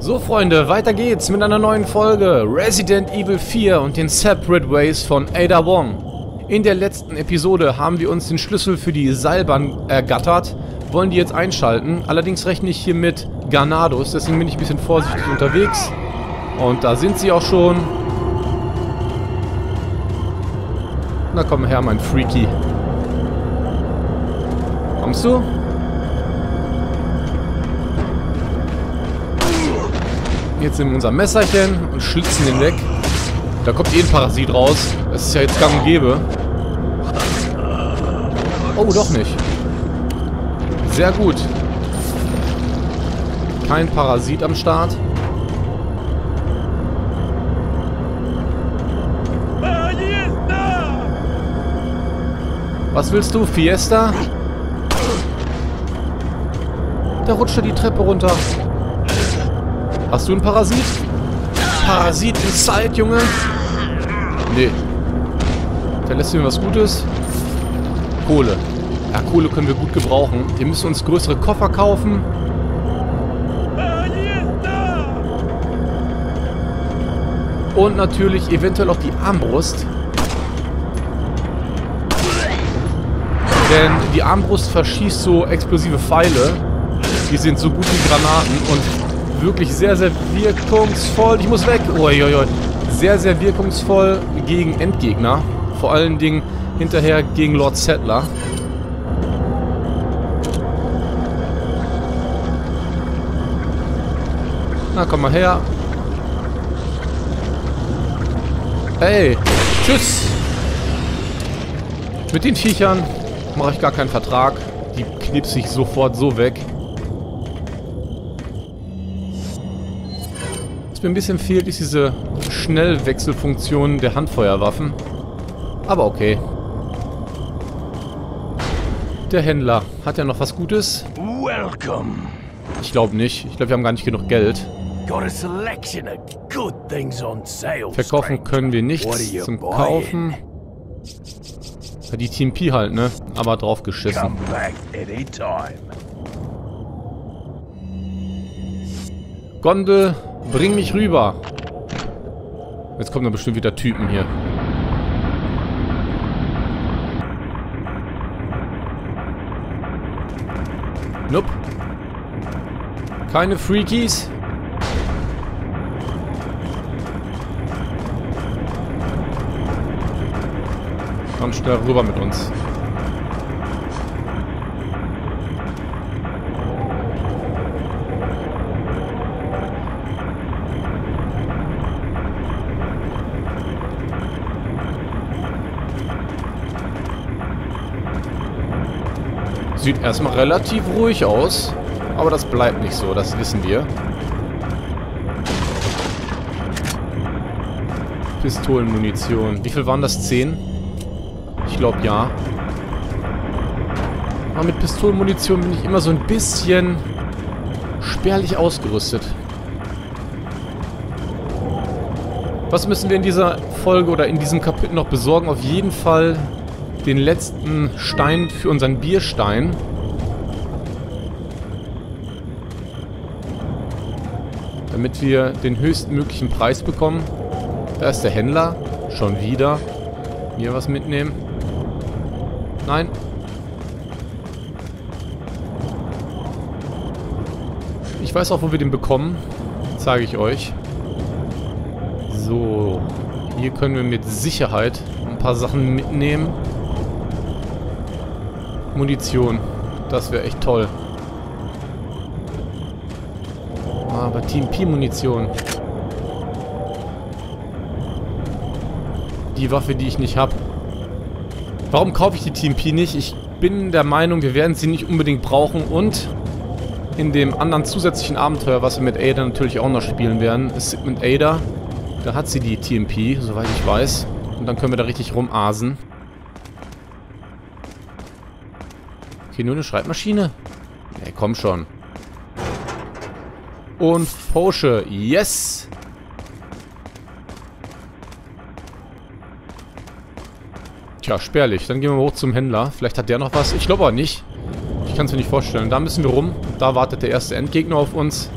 So Freunde, weiter geht's mit einer neuen Folge Resident Evil 4 und den Separate Ways von Ada Wong. In der letzten Episode haben wir uns den Schlüssel für die Seilbahn ergattert, wollen die jetzt einschalten. Allerdings rechne ich hier mit Ganados, deswegen bin ich ein bisschen vorsichtig unterwegs. Und da sind sie auch schon. Na komm her, mein Freaky. Kommst du? Jetzt nehmen wir unser Messerchen und schlitzen den weg. Da kommt eh ein Parasit raus. Das ist ja jetzt gang und gäbe. Oh, doch nicht. Sehr gut. Kein Parasit am Start. Was willst du, Fiesta? Da rutscht er die Treppe runter. Hast du einen Parasit? Parasit inside, Junge. Nee. Der lässt mir was Gutes. Kohle. Ja, Kohle können wir gut gebrauchen. Wir müssen uns größere Koffer kaufen. Und natürlich eventuell auch die Armbrust. Denn die Armbrust verschießt so explosive Pfeile. Die sind so gut wie Granaten und wirklich sehr, sehr wirkungsvoll. Ich muss weg. Uiuiui. Sehr, sehr wirkungsvoll gegen Endgegner. Vor allen Dingen hinterher gegen Lord Settler. Na, komm mal her. Hey, tschüss. Mit den Viechern mache ich gar keinen Vertrag. Die knipse ich sofort so weg. Was mir ein bisschen fehlt, ist diese Schnellwechselfunktion der Handfeuerwaffen. Aber okay. Der Händler. Hat er noch was Gutes? Welcome. Ich glaube nicht. Ich glaube, wir haben gar nicht genug Geld. Verkaufen können wir nichts zum? Kaufen. Ja, die TMP halt, ne? Aber drauf geschissen. Gondel, bring mich rüber. Jetzt kommen da bestimmt wieder Typen hier. Nope. Keine Freakies. Komm schnell rüber mit uns. Sieht erstmal relativ ruhig aus. Aber das bleibt nicht so, das wissen wir. Pistolenmunition. Wie viel waren das? Zehn? Ich glaube ja. Aber mit Pistolenmunition bin ich immer so ein bisschen spärlich ausgerüstet. Was müssen wir in dieser Folge oder in diesem Kapitel noch besorgen? Auf jeden Fall den letzten Stein für unseren Bierstein. Damit wir den höchstmöglichen Preis bekommen. Da ist der Händler. Schon wieder. Hier was mitnehmen. Nein. Ich weiß auch, wo wir den bekommen. Zeige ich euch. So. Hier können wir mit Sicherheit ein paar Sachen mitnehmen. Munition. Das wäre echt toll. Aber TMP-Munition. Die Waffe, die ich nicht habe. Warum kaufe ich die TMP nicht? Ich bin der Meinung, wir werden sie nicht unbedingt brauchen. Und in dem anderen zusätzlichen Abenteuer, was wir mit Ada natürlich auch noch spielen werden, ist mit Ada. Da hat sie die TMP, soweit ich weiß. Und dann können wir da richtig rumasen. Okay, nur eine Schreibmaschine? Ey, komm schon. Und Porsche. Yes! Tja, spärlich. Dann gehen wir hoch zum Händler. Vielleicht hat der noch was. Ich glaube aber nicht. Ich kann es mir nicht vorstellen. Da müssen wir rum. Da wartet der erste Endgegner auf uns.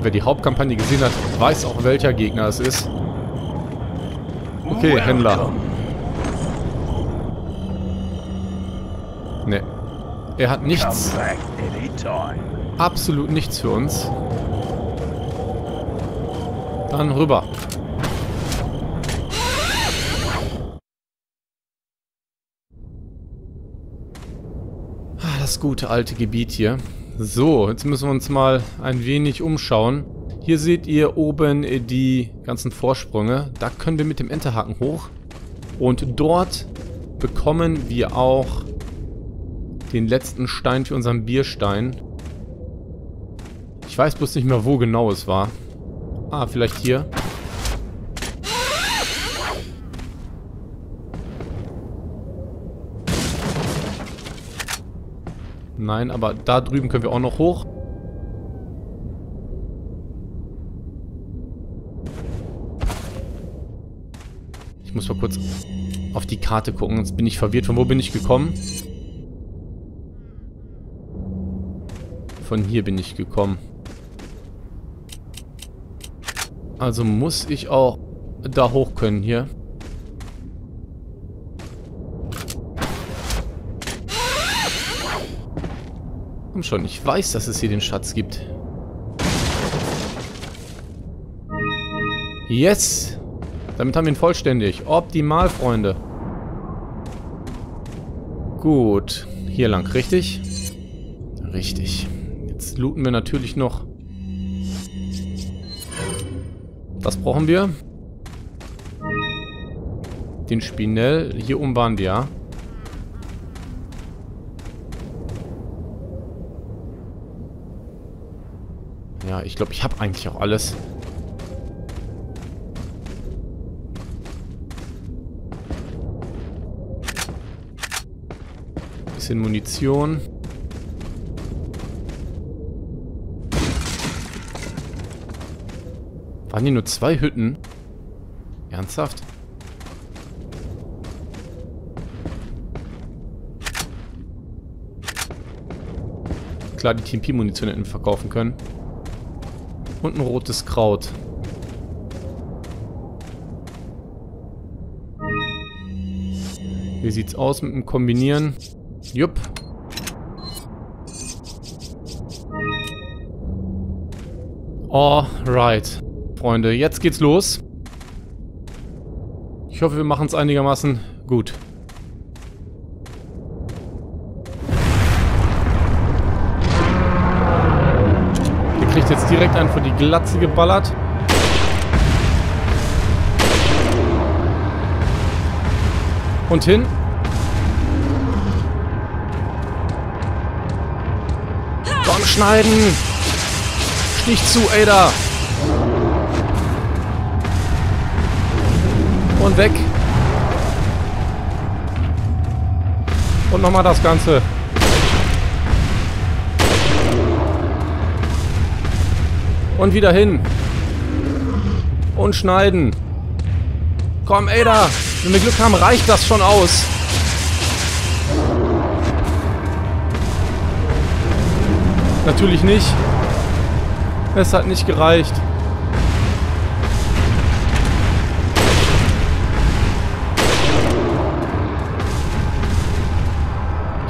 Wer die Hauptkampagne gesehen hat, weiß auch, welcher Gegner es ist. Okay, Händler. Er hat nichts. Absolut nichts für uns. Dann rüber. Ah, das gute alte Gebiet hier. So, jetzt müssen wir uns mal ein wenig umschauen. Hier seht ihr oben die ganzen Vorsprünge. Da können wir mit dem Enterhaken hoch. Und dort bekommen wir auch den letzten Stein für unseren Bierstein. Ich weiß bloß nicht mehr, wo genau es war. Ah, vielleicht hier. Nein, aber da drüben können wir auch noch hoch. Ich muss mal kurz auf die Karte gucken, sonst bin ich verwirrt. Von wo bin ich gekommen? Von hier bin ich gekommen. Also muss ich auch da hoch können hier. Komm schon, ich weiß, dass es hier den Schatz gibt. Yes! Damit haben wir ihn vollständig. Optimal, Freunde. Gut. Hier lang, richtig? Richtig. Jetzt looten wir natürlich noch. Was brauchen wir? Den Spinell. Hier oben waren wir, ja. Ja, ich glaube, ich habe eigentlich auch alles. Bisschen Munition. Waren hier nur zwei Hütten? Ernsthaft? Klar, die TMP-Munition hätten verkaufen können. Und ein rotes Kraut. Wie sieht's aus mit dem Kombinieren? Jupp. Alright. Freunde, jetzt geht's los. Ich hoffe, wir machen es einigermaßen gut. Der kriegt jetzt direkt einen vor die Glatze geballert. Und hin. Komm, schneiden! Stich zu, Ada! Und weg. Und nochmal das Ganze. Und wieder hin. Und schneiden. Komm, Ada. Wenn wir Glück haben, reicht das schon aus. Natürlich nicht. Es hat nicht gereicht.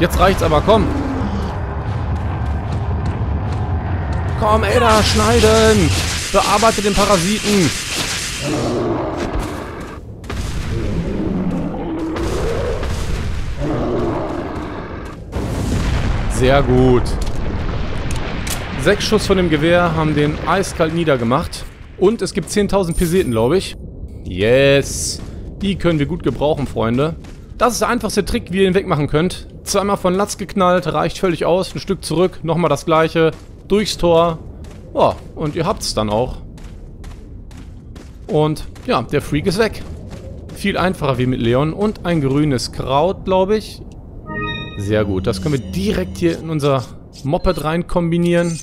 Jetzt reicht's aber, komm. Komm, Ada, schneiden. Bearbeite den Parasiten. Sehr gut. Sechs Schuss von dem Gewehr haben den eiskalt niedergemacht. Und es gibt 10.000 Peseten, glaube ich. Yes. Die können wir gut gebrauchen, Freunde. Das ist der einfachste Trick, wie ihr ihn wegmachen könnt. Zweimal von Latz geknallt, reicht völlig aus. Ein Stück zurück, nochmal das gleiche. Durchs Tor. Ja, und ihr habt es dann auch. Und ja, der Freak ist weg. Viel einfacher wie mit Leon. Und ein grünes Kraut, glaube ich. Sehr gut. Das können wir direkt hier in unser Moped rein kombinieren.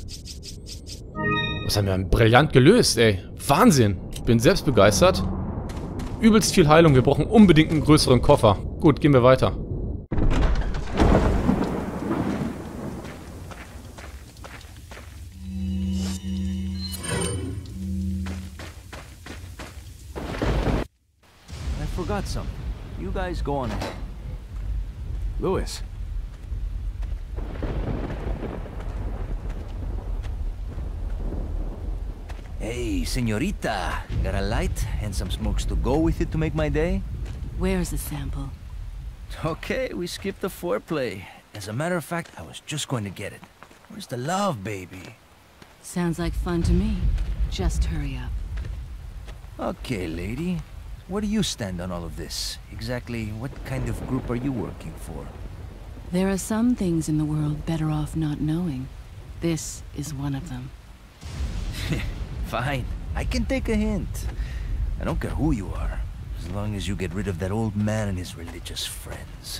Das haben wir brillant gelöst, ey. Wahnsinn. Ich bin selbst begeistert. Übelst viel Heilung. Wir brauchen unbedingt einen größeren Koffer. Gut, gehen wir weiter. Got some. You guys go on ahead. Lewis. Hey, senorita. Got a light and some smokes to go with it to make my day? Where's the sample? Okay, we skipped the foreplay. As a matter of fact, I was just going to get it. Where's the love, baby? Sounds like fun to me. Just hurry up. Okay, lady. Where do you stand on all of this? Exactly what kind of group are you working for? There are some things in the world better off not knowing. This is one of them. Fine. I can take a hint. I don't care who you are, as long as you get rid of that old man and his religious friends.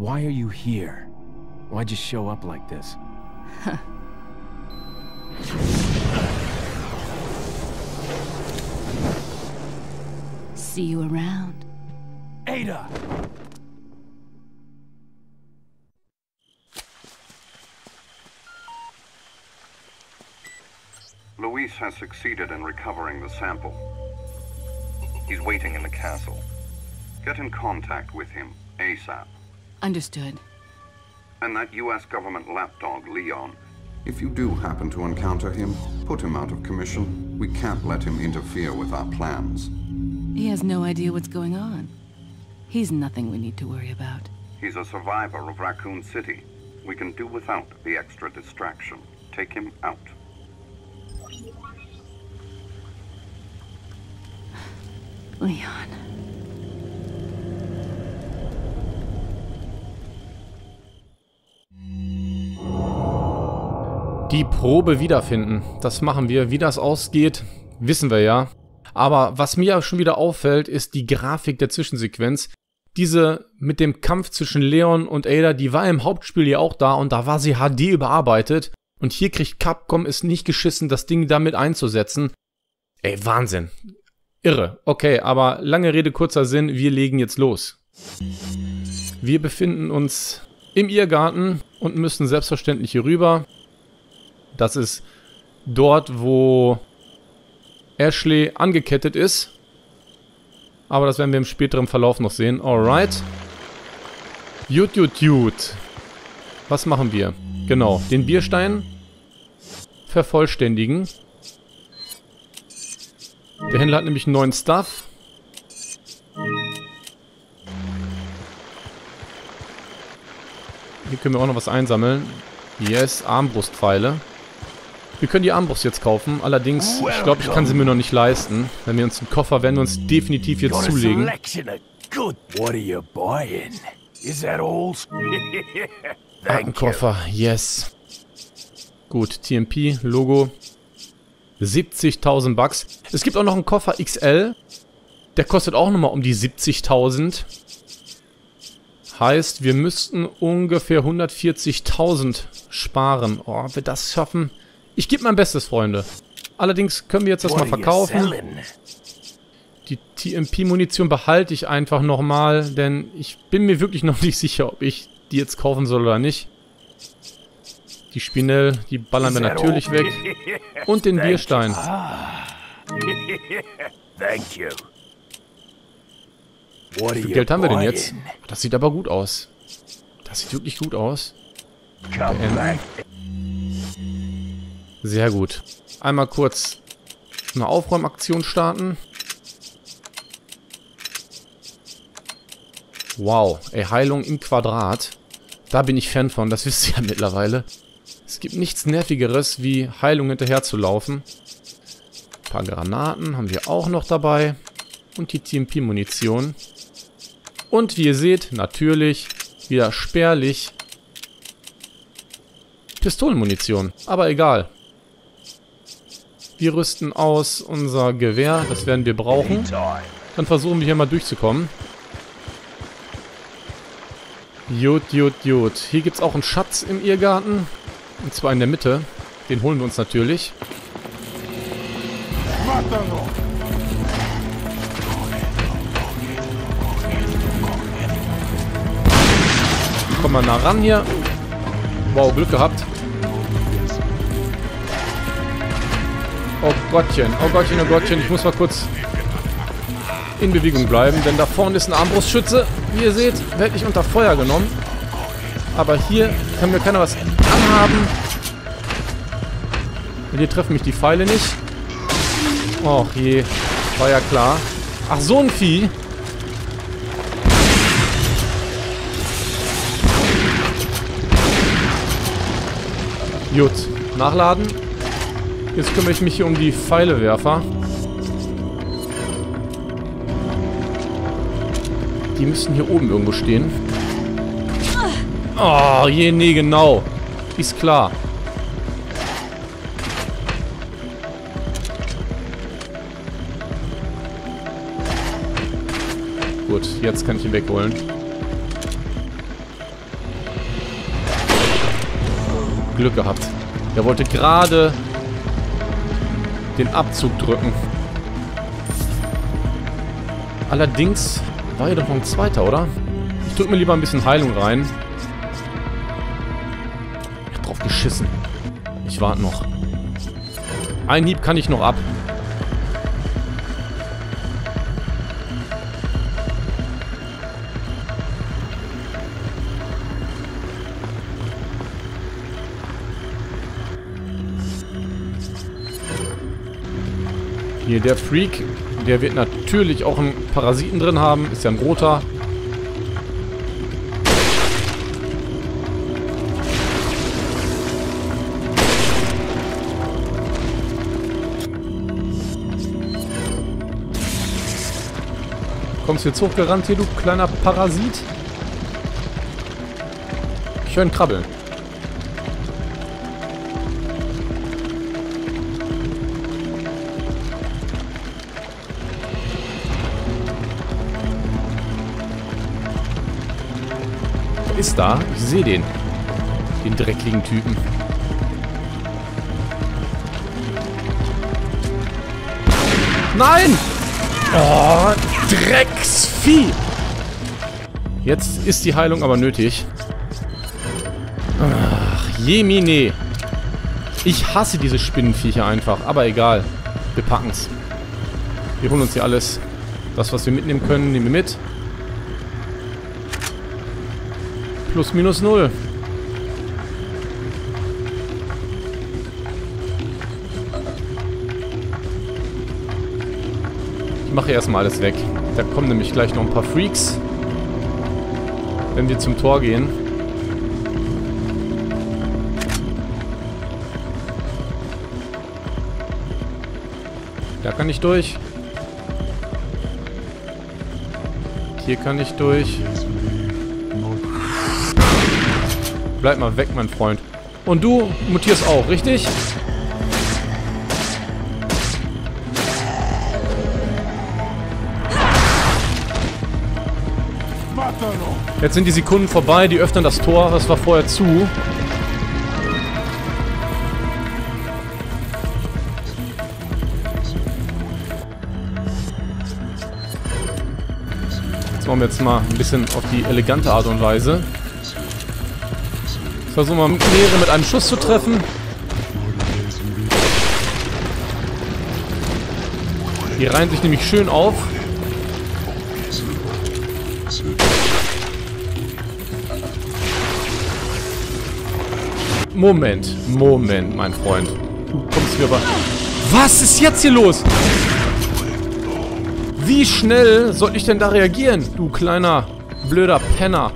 Why are you here? Why'd you show up like this? See you around. Ada! Luis has succeeded in recovering the sample. He's waiting in the castle. Get in contact with him, ASAP. Understood. And that U.S. government lapdog, Leon. If you do happen to encounter him, put him out of commission. We can't let him interfere with our plans. He has no idea what's going on. He's nothing we need to worry about. He's a survivor of Raccoon City. We can do without the extra distraction. Take him out. Leon. Die Probe wiederfinden. Das machen wir. Wie das ausgeht, wissen wir ja. Aber was mir schon wieder auffällt, ist die Grafik der Zwischensequenz. Diese mit dem Kampf zwischen Leon und Ada, die war im Hauptspiel ja auch da und da war sie HD überarbeitet. Und hier kriegt Capcom es nicht geschissen, das Ding damit einzusetzen. Ey, Wahnsinn. Irre. Okay, aber lange Rede, kurzer Sinn, wir legen jetzt los. Wir befinden uns im Irrgarten und müssen selbstverständlich hier rüber. Das ist dort, wo Ashley angekettet ist. Aber das werden wir im späteren Verlauf noch sehen. Alright. Jut, jut, jut. Was machen wir? Genau, den Bierstein vervollständigen. Der Händler hat nämlich einen neuen Stuff. Hier können wir auch noch was einsammeln. Yes, Armbrustpfeile. Wir können die Armbrust jetzt kaufen, allerdings, ich glaube, ich kann sie mir noch nicht leisten. Wenn wir uns den Koffer werden wir uns definitiv jetzt zulegen. Aktenkoffer, yes. Gut, TMP, Logo. 70.000 Bucks. Es gibt auch noch einen Koffer XL. Der kostet auch nochmal um die 70.000. Heißt, wir müssten ungefähr 140.000 sparen. Oh, ob wir das schaffen? Ich gebe mein Bestes, Freunde. Allerdings können wir jetzt das mal verkaufen. Die TMP-Munition behalte ich einfach nochmal, denn ich bin mir wirklich noch nicht sicher, ob ich die jetzt kaufen soll oder nicht. Die Spinell, die ballern wir natürlich weg. Und den Bierstein. Thank you. What Wie viel Geld haben wir denn jetzt? Das sieht aber gut aus. Das sieht wirklich gut aus. Come Beenden. Sehr gut. Einmal kurz eine Aufräumaktion starten. Wow, ey, Heilung im Quadrat. Da bin ich Fan von, das wisst ihr ja mittlerweile. Es gibt nichts Nervigeres, wie Heilung hinterher zu laufen. Ein paar Granaten haben wir auch noch dabei. Und die TMP-Munition. Und wie ihr seht, natürlich wieder spärlich Pistolenmunition. Aber egal. Wir rüsten aus unser Gewehr. Das werden wir brauchen. Dann versuchen wir hier mal durchzukommen. Jut, jut, jut. Hier gibt es auch einen Schatz im Irrgarten. Und zwar in der Mitte. Den holen wir uns natürlich. Kommen wir nah ran hier. Wow, Glück gehabt. Gottchen, oh Gottchen, oh Gottchen. Ich muss mal kurz in Bewegung bleiben, denn da vorne ist ein Armbrustschütze. Wie ihr seht, werde ich unter Feuer genommen. Aber hier kann mir keiner was anhaben. Und hier treffen mich die Pfeile nicht. Och je, war ja klar. Ach, so ein Vieh. Gut, nachladen. Jetzt kümmere ich mich hier um die Pfeilewerfer. Die müssen hier oben irgendwo stehen. Oh, je, nee, genau. Ist klar. Gut, jetzt kann ich ihn wegholen. Glück gehabt. Er wollte gerade den Abzug drücken. Allerdings war hier doch noch ein zweiter, oder? Ich drücke mir lieber ein bisschen Heilung rein. Ich hab drauf geschissen. Ich warte noch. Ein Hieb kann ich noch ab. Hier, der Freak, der wird natürlich auch einen Parasiten drin haben. Ist ja ein roter. Kommst du jetzt hochgerannt hier, du kleiner Parasit? Ich höre ihn krabbeln. Ist da. Ich sehe den. Den dreckigen Typen. Nein! Oh, Drecksvieh! Jetzt ist die Heilung aber nötig. Ach, Jemine. Ich hasse diese Spinnenviecher einfach, aber egal. Wir packen's. Wir holen uns hier alles. Das, was wir mitnehmen können, nehmen wir mit. Plus minus null. Ich mache erstmal alles weg. Da kommen nämlich gleich noch ein paar Freaks. Wenn wir zum Tor gehen. Da kann ich durch. Hier kann ich durch. Bleib mal weg, mein Freund. Und du mutierst auch, richtig? Jetzt sind die Sekunden vorbei, die öffnen das Tor, das war vorher zu. Das machen wir jetzt mal ein bisschen auf die elegante Art und Weise. Versuchen wir mehrere mit einem Schuss zu treffen. Die reihen sich nämlich schön auf. Moment, Moment, mein Freund. Du kommst hier aber... Was ist jetzt hier los? Wie schnell soll ich denn da reagieren, du kleiner blöder Penner?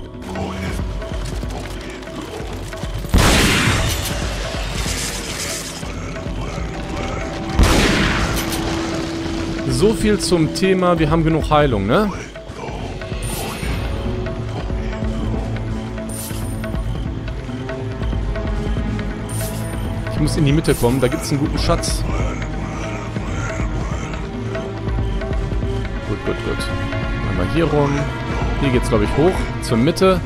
So viel zum Thema, wir haben genug Heilung, ne? Ich muss in die Mitte kommen, da gibt es einen guten Schatz. Gut, gut, gut. Einmal hier rum. Hier geht's, glaube ich, hoch. Zur Mitte.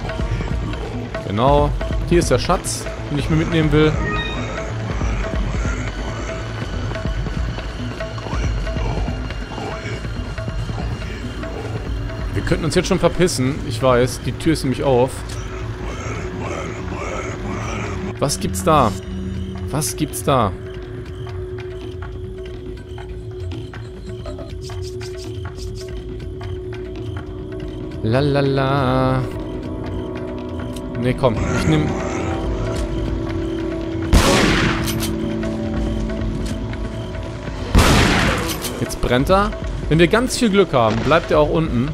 Genau. Hier ist der Schatz, den ich mir mitnehmen will. Könnten uns jetzt schon verpissen. Ich weiß, die Tür ist nämlich auf. Was gibt's da? Was gibt's da? Lalala. Ne, komm. Ich nehm... Jetzt brennt er. Wenn wir ganz viel Glück haben, bleibt er auch unten.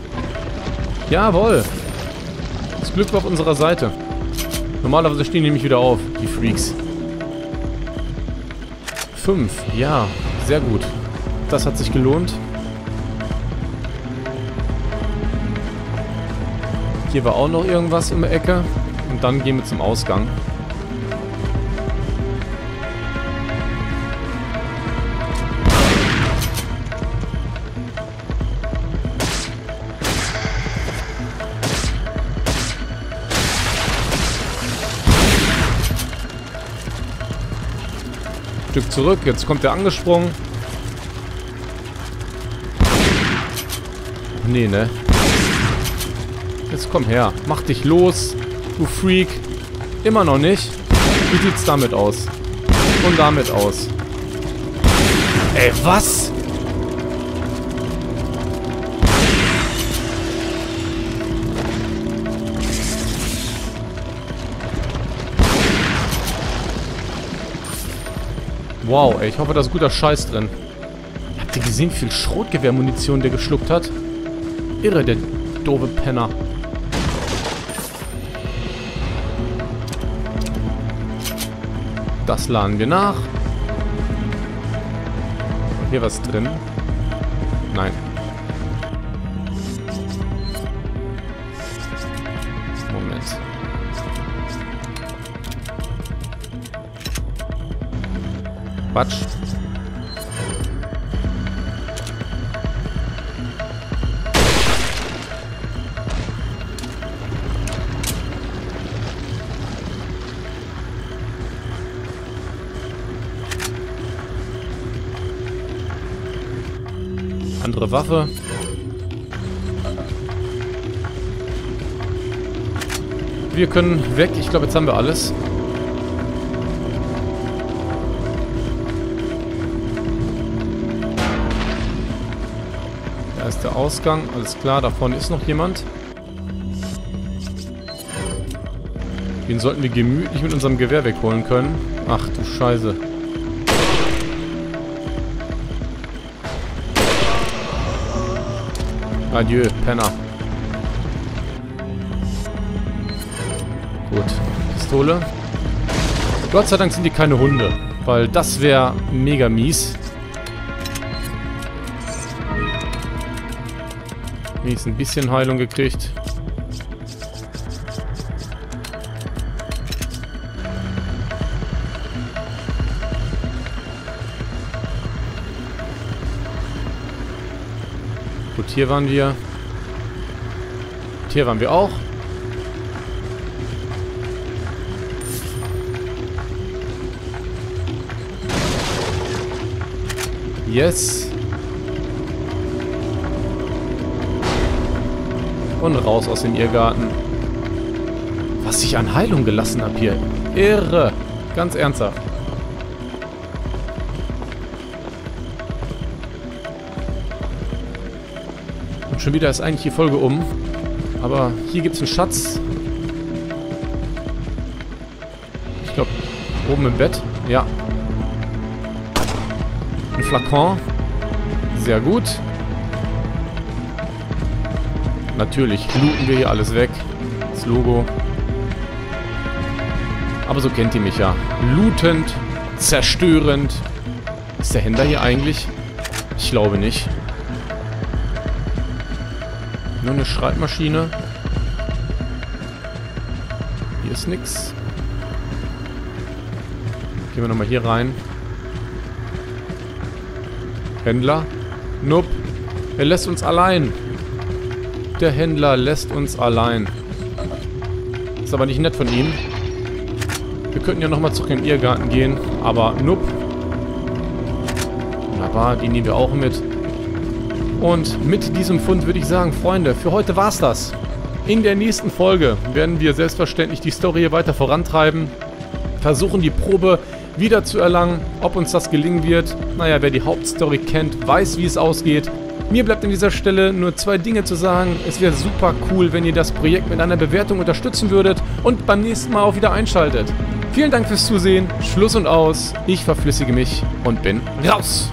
Jawohl. Das Glück war auf unserer Seite. Normalerweise stehen die nämlich wieder auf, die Freaks. Fünf. Ja, sehr gut. Das hat sich gelohnt. Hier war auch noch irgendwas in der Ecke. Und dann gehen wir zum Ausgang. Stück zurück. Jetzt kommt er angesprungen. Nee, ne? Jetzt komm her. Mach dich los, du Freak. Immer noch nicht. Wie sieht's damit aus? Und damit aus. Ey, was? Wow, ey, ich hoffe, da ist guter Scheiß drin. Habt ihr gesehen, wie viel Schrotgewehrmunition der geschluckt hat? Irre, der doofe Penner. Das laden wir nach. Hier was drin? Nein. Quatsch. Andere Waffe. Wir können weg. Ich glaube, jetzt haben wir alles. Ausgang. Alles klar, da vorne ist noch jemand. Den sollten wir gemütlich mit unserem Gewehr wegholen können. Ach du Scheiße. Adieu, Penner. Gut. Pistole. Gott sei Dank sind die keine Hunde. Weil das wäre mega mies. Wenigstens ein bisschen Heilung gekriegt. Gut, hier waren wir. Und hier waren wir auch. Yes. Und raus aus dem Irrgarten. Was ich an Heilung gelassen habe hier. Irre. Ganz ernsthaft. Und schon wieder ist eigentlich die Folge um. Aber hier gibt es einen Schatz. Ich glaube, Oben im Bett. Ja. Ein Flakon. Sehr gut. Natürlich looten wir hier alles weg. Das Logo. Aber so kennt ihr mich ja. Lootend, zerstörend. Ist der Händler hier eigentlich? Ich glaube nicht. Nur eine Schreibmaschine. Hier ist nix. Gehen wir nochmal hier rein. Händler? Nope. Er lässt uns allein. Der Händler lässt uns allein. Ist aber nicht nett von ihm. Wir könnten ja nochmal zurück in den Irrgarten gehen. Aber nope. Wunderbar, die nehmen wir auch mit. Und mit diesem Fund würde ich sagen, Freunde, für heute war's das. In der nächsten Folge werden wir selbstverständlich die Story hier weiter vorantreiben. Versuchen die Probe wieder zu erlangen. Ob uns das gelingen wird, naja, wer die Hauptstory kennt, weiß, wie es ausgeht. Mir bleibt an dieser Stelle nur zwei Dinge zu sagen. Es wäre super cool, wenn ihr das Projekt mit einer Bewertung unterstützen würdet und beim nächsten Mal auch wieder einschaltet. Vielen Dank fürs Zusehen. Schluss und aus. Ich verflüssige mich und bin raus.